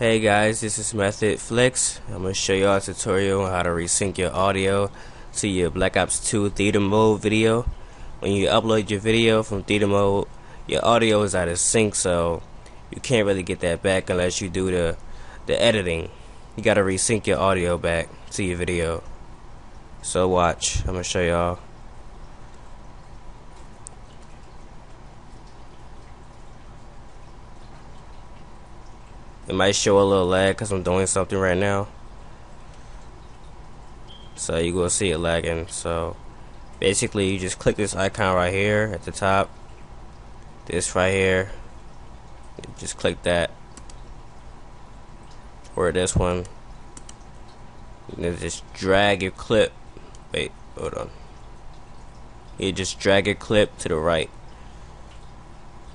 Hey guys, this is Method Flex. I'm gonna show y'all a tutorial on how to resync your audio to your Black Ops 2 theater mode video. When you upload your video from theater mode, your audio is out of sync, so you can't really get that back unless you do the the editing. You gotta resync your audio back to your video. So watch, I'm gonna show y'all. It might show a little lag because I'm doing something right now. So you will see it lagging. So basically you just click this icon right here at the top. This right here. Just click that. Or this one. And then just drag your clip. Wait, hold on. You just drag your clip to the right.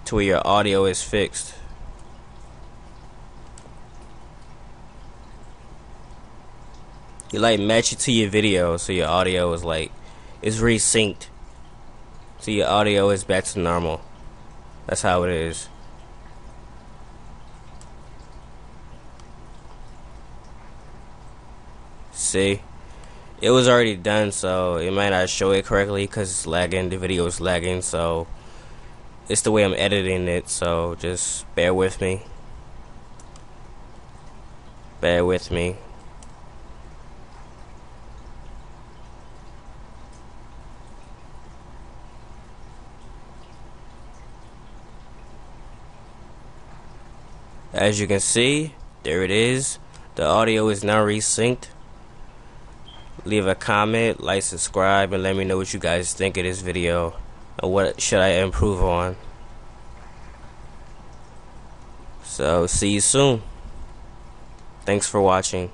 To where your audio is fixed. You like match it to your video so your audio is like is resynced. So your audio is back to normal. That's how it is. See? It was already done so it might not show it correctly because it's lagging. The video is lagging so it's the way I'm editing it so just bear with me. Bear with me As you can see, there it is. The audio is now resynced. Leave a comment, like, subscribe, and let me know what you guys think of this video. And what should I improve on. So, see you soon. Thanks for watching.